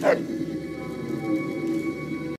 Hey!